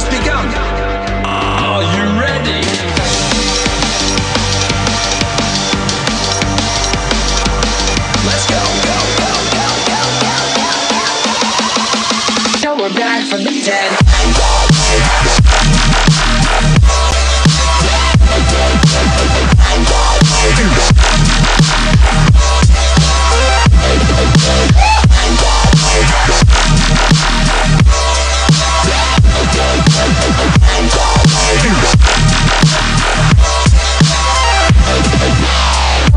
Just begun. Are you ready? Let's go, go, go, go, go, go, go. Now we're back from the dead.